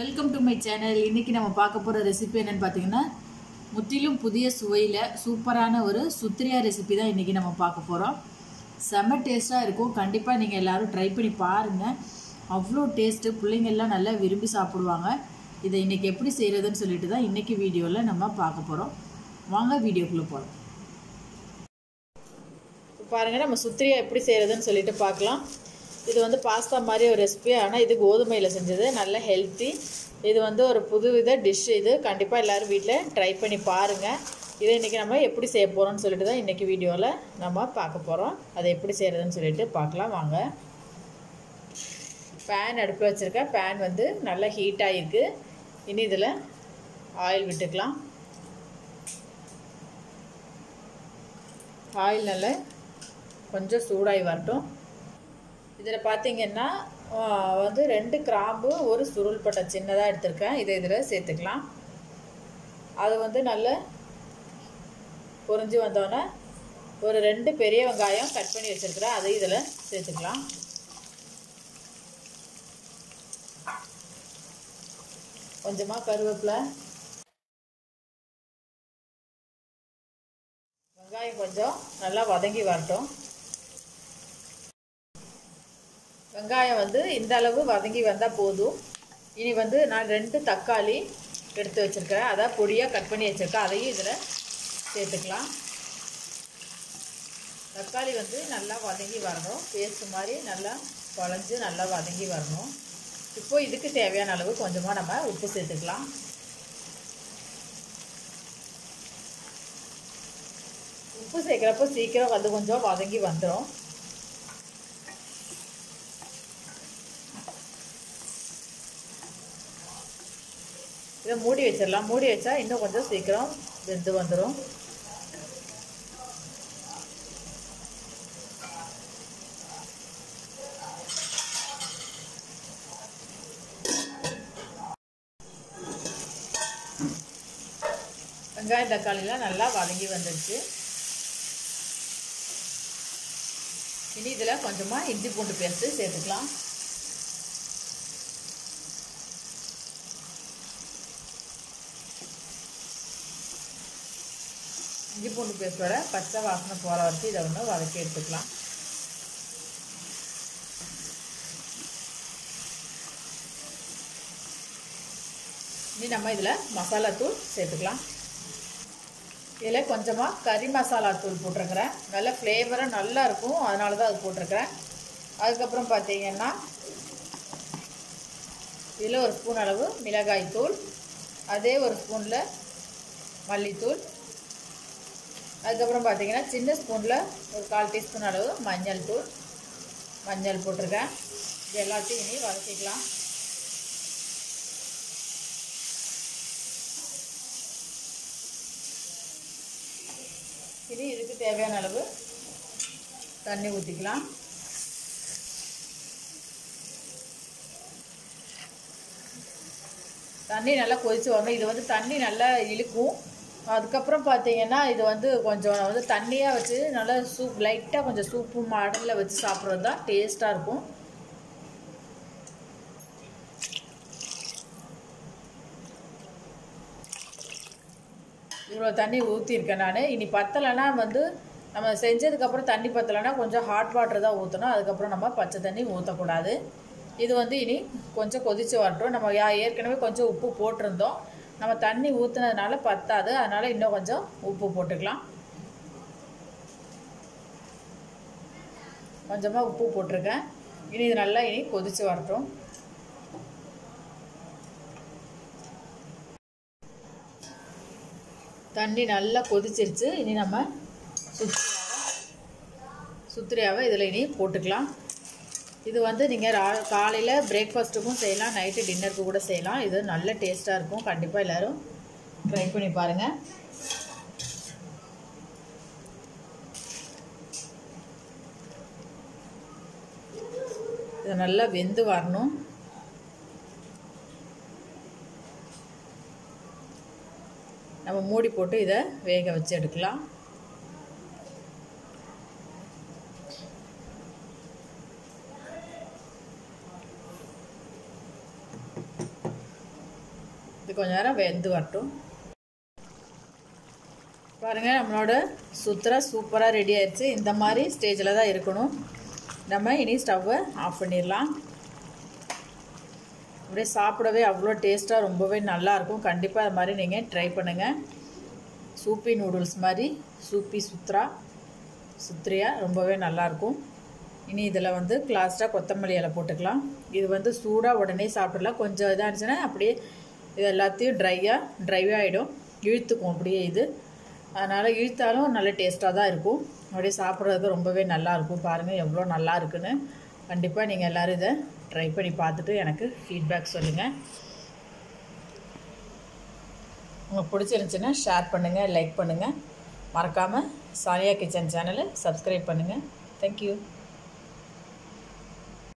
Welcome to my channel இன்றைக்கி நம்ம பார்க்க போகிற ரெசிபி என்னென்னு பார்த்தீங்கன்னா முற்றிலும் புதிய சுவையில் சூப்பரான ஒரு சுத்திரியா ரெசிபி தான் இன்றைக்கி நம்ம பார்க்க போகிறோம் செம்ம டேஸ்ட்டாக இருக்கும். கண்டிப்பாக நீங்கள் எல்லோரும் ட்ரை பண்ணி பாருங்கள் அவ்வளோ டேஸ்ட்டு பிள்ளைங்கள்லாம் நல்லா விரும்பி சாப்பிடுவாங்க. இதை இன்றைக்கி எப்படி செய்கிறதுன்னு சொல்லிட்டு தான் இன்றைக்கி வீடியோவில் நம்ம பார்க்க போகிறோம் வாங்க வீடியோக்குள்ளே போகிறோம் பாருங்கள் நம்ம சுத்திரியா எப்படி செய்கிறதுன்னு சொல்லிட்டு பார்க்கலாம். இது வந்து பாஸ்தா மாதிரி ஒரு ரெசிபி ஆனால் இது கோதுமையில் செஞ்சது. நல்ல ஹெல்த்தி இது வந்து ஒரு புதுவித டிஷ் இது. கண்டிப்பாக எல்லோரும் வீட்டில் ட்ரை பண்ணி பாருங்கள் இதை இன்றைக்கி நம்ம எப்படி செய்ய போகிறோம்னு சொல்லிட்டு தான் இன்றைக்கி வீடியோவில் நம்ம பார்க்க போகிறோம் அதை எப்படி செய்கிறதுன்னு சொல்லிட்டு பார்க்கலாம். வாங்க. பேன் அடுப்பில் வச்சுருக்கேன் பேன் வந்து நல்லா ஹீட் ஆகிருக்கு இனி இதில் ஆயில் விட்டுக்கலாம். ஆயில் நல்லா கொஞ்சம் சூடாகி வரட்டும். இதில் பார்த்தீங்கன்னா வந்து ரெண்டு கிராம்பு ஒரு சுருள் பட்டை சின்னதாக எடுத்திருக்கேன். இதை இதில் சேர்த்துக்கலாம். அது வந்து நல்ல பொறிஞ்சு வந்தோடனே ஒரு ரெண்டு பெரிய வெங்காயம் கட் பண்ணி வச்சுருக்குறேன். அதை இதில் சேர்த்துக்கலாம். கொஞ்சமாக கருவேப்பிலை. வெங்காயம் கொஞ்சம் நல்லா வதங்கி வரட்டும். வெங்காயம் வந்து இந்த அளவு வதங்கி வந்தால் போதும். இனி வந்து நான் ரெண்டு தக்காளி எடுத்து வச்சுருக்கிறேன் அதை பொடியாக கட் பண்ணி வச்சுருக்கேன். அதையும் இதில் சேர்த்துக்கலாம். தக்காளி வந்து நல்லா வதங்கி வரணும். பேஸ்ட் மாதிரி நல்லா குழஞ்சி நல்லா வதங்கி வரணும். இப்போது இதுக்கு தேவையான அளவு கொஞ்சமாக நம்ம உப்பு சேர்த்துக்கலாம். உப்பு சேர்க்குறப்போ சீக்கிரம் வந்து கொஞ்சம் வதங்கி வந்துடும் இதை மூடி வச்சிடலாம். மூடி வச்சா இன்னும் கொஞ்சம் சீக்கிரம் வெந்து வந்துடும் வெங்காயம் தக்காளிலாம் நல்லா வதங்கி வந்துடுச்சு இனி இதில் கொஞ்சமாக இஞ்சி பூண்டு பேஸ்ட்டு சேர்த்துக்கலாம். இஞ்சி பூண்டு பேஸ்டோட பச்சை வாசனை போகிற வரைக்கும் இதை ஒன்று வதக்கி எடுத்துக்கலாம். இனி நம்ம இதில் மசாலா தூள் சேர்த்துக்கலாம். இதில் கொஞ்சமாக கறி மசாலா தூள் போட்டிருக்கிறேன். நல்ல ஃப்ளேவராக நல்லா இருக்கும். அதனால தான் அது போட்டிருக்கிறேன். அதுக்கப்புறம் பார்த்தீங்கன்னா இதில் ஒரு ஸ்பூன் அளவு மிளகாய் தூள் அதே ஒரு ஸ்பூனில் மல்லித்தூள் அதுக்கப்புறம் பார்த்தீங்கன்னா சின்ன ஸ்பூனில் ஒரு கால் டீஸ்பூன் அளவு மஞ்சள் தூள். மஞ்சள் போட்டிருக்கேன். இது எல்லாத்தையும் இனி வதக்கிக்கலாம். இனி இதுக்கு தேவையான அளவு தண்ணி ஊற்றிக்கலாம் தண்ணி நல்லா கொதித்து வரணும். இது வந்து தண்ணி நல்லா இழுக்கும். அதுக்கப்புறம் பார்த்தீங்கன்னா இது வந்து கொஞ்சம் வந்து தண்ணியாக வச்சு நல்லா சூப் லைட்டாக கொஞ்சம் சூப்பு மாடலில் வச்சு சாப்பிட்றது தான் டேஸ்ட்டாக இருக்கும். இவ்வளோ தண்ணி ஊற்றிருக்கேன் நான். இனி பத்தலைன்னா வந்து நம்ம செஞ்சதுக்கப்புறம் தண்ணி பத்தலைன்னா கொஞ்சம் ஹாட் வாட்டர் தான் ஊற்றணும் அதுக்கப்புறம் நம்ம பச்சை தண்ணி ஊற்றக்கூடாது இது வந்து இனி கொஞ்சம் கொதித்து வரட்டும். நம்ம ஏற்கனவே கொஞ்சம் உப்பு போட்டிருந்தோம். நம்ம தண்ணி ஊற்றுனதுனால பத்தாது. அதனால் இன்னும் கொஞ்சம் உப்பு போட்டுக்கலாம். கொஞ்சமாக உப்பு போட்டிருக்கேன். இனி இது நல்லா இனி கொதித்து வரட்டும். தண்ணி நல்லா கொதிச்சிருச்சு. இனி நம்ம சுத்திரியாவை சுத்திரியாவை இதில் இனி போட்டுக்கலாம். இது வந்து நீங்கள் ரா காலையில் பிரேக்ஃபாஸ்ட்டுக்கும் செய்யலாம் நைட்டு டின்னருக்கு கூட செய்யலாம். இது நல்ல டேஸ்ட்டாக இருக்கும். கண்டிப்பாக எல்லோரும் ட்ரை பண்ணி பாருங்கள் இது நல்லா வெந்து வரணும். நம்ம மூடி போட்டு இதை வேக வச்சு எடுக்கலாம். இது கொஞ்ச நேரம் வெந்து வரட்டும். பாருங்கள் நம்மளோட சுத்தரை சூப்பராக ரெடி ஆயிடுச்சு இந்த மாதிரி ஸ்டேஜில் தான் இருக்கணும். நம்ம இனி ஸ்டவ்வை ஆஃப் பண்ணிடலாம். அப்படியே சாப்பிடவே அவ்வளோ டேஸ்ட்டாக ரொம்பவே நல்லாயிருக்கும் கண்டிப்பாக அது மாதிரி நீங்கள் ட்ரை பண்ணுங்கள் சூப்பி நூடுல்ஸ் மாதிரி சூப்பி சுத்ரா சுத்ரியா ரொம்பவே நல்லாயிருக்கும் இனி இதில் வந்து கிளாஸ்டாக கொத்தமல்லி இலை போட்டுக்கலாம். இது வந்து சூடாக உடனே சாப்பிடலாம். கொஞ்சம் இதாக இருந்துச்சுன்னா அப்படியே இது எல்லாத்தையும் ட்ரையாக ட்ரைவாக ஆகிடும் இழுத்துக்கும் அப்படியே இது. அதனால் இழுத்தாலும் நல்ல டேஸ்ட்டாக தான் இருக்கும். அப்படியே சாப்பிட்றதுக்கு ரொம்பவே நல்லாயிருக்கும் பாருங்கள் எவ்வளோ நல்லா இருக்குன்னு. கண்டிப்பாக நீங்கள் எல்லோரும் இதை ட்ரை பண்ணி பார்த்துட்டு எனக்கு ஃபீட்பேக் சொல்லுங்கள் உங்களுக்கு பிடிச்சிருந்துச்சின்னா ஷேர் பண்ணுங்கள் லைக் பண்ணுங்கள் மறக்காமல் சானியா கிச்சன் சேனலை சப்ஸ்கிரைப் பண்ணுங்கள் தேங்க்யூ